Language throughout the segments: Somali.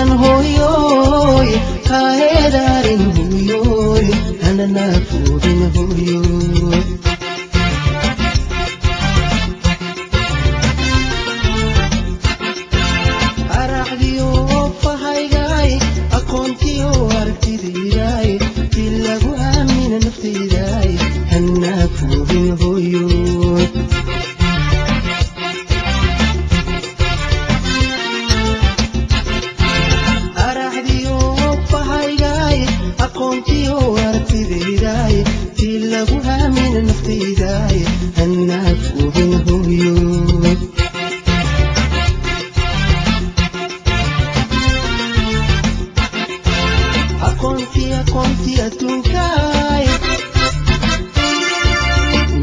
nan hoyoy kaedarin hoyoy nananafudin hoyoy araxdiyo fahaygay aqoontiyo aragtidayay ilagu aamina naftayday hanafudin hoyoy anafubin huyu a confia confia tu kai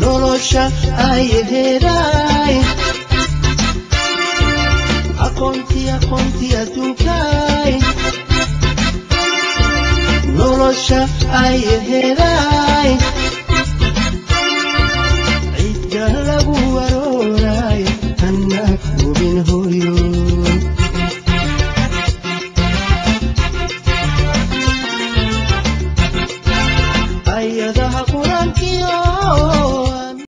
dorosha ayeherai é a confia confia tu kai dorosha ayeherai ayadaha quraankiyo